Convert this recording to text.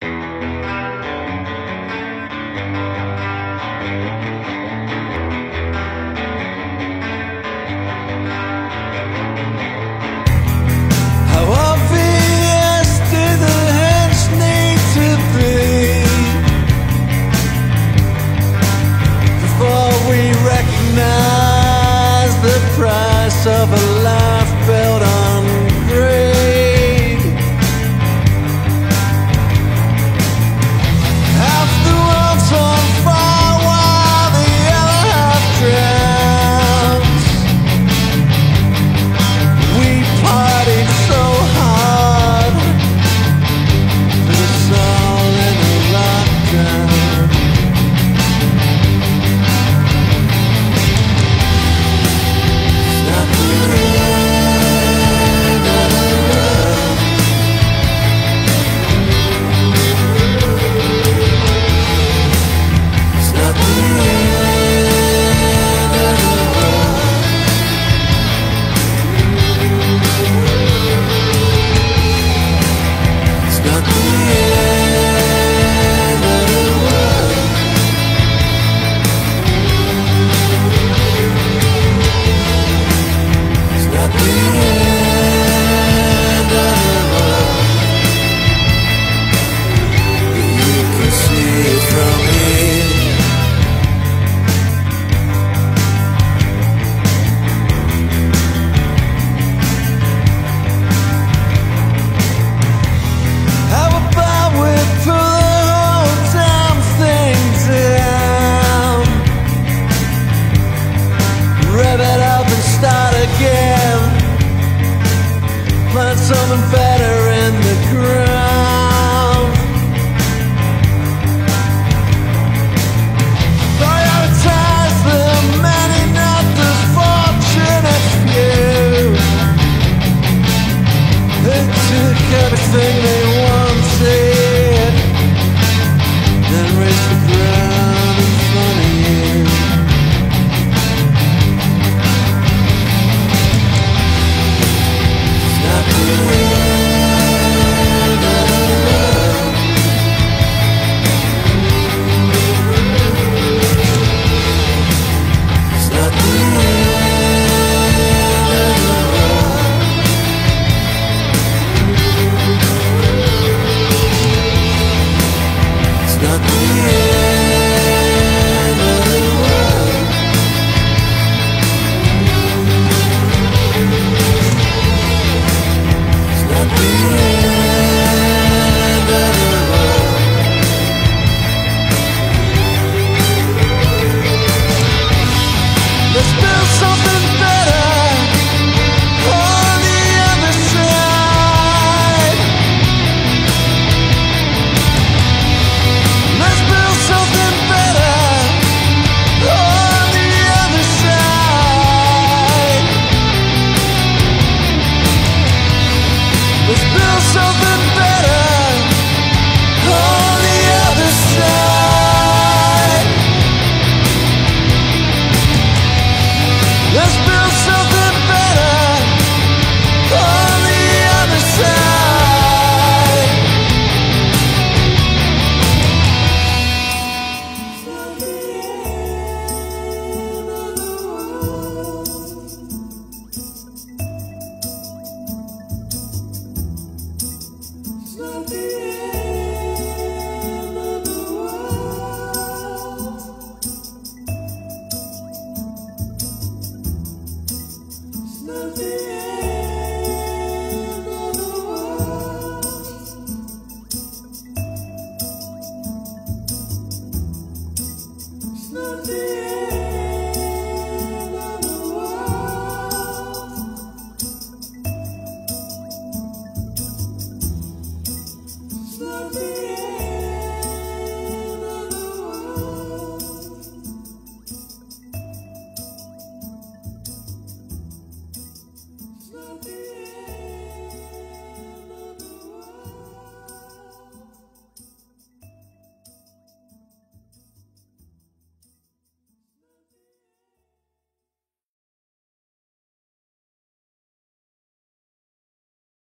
How give it up and start again. Plant something better in the ground. Prioritize the many, not the fortunate few. It took everything. I'll be something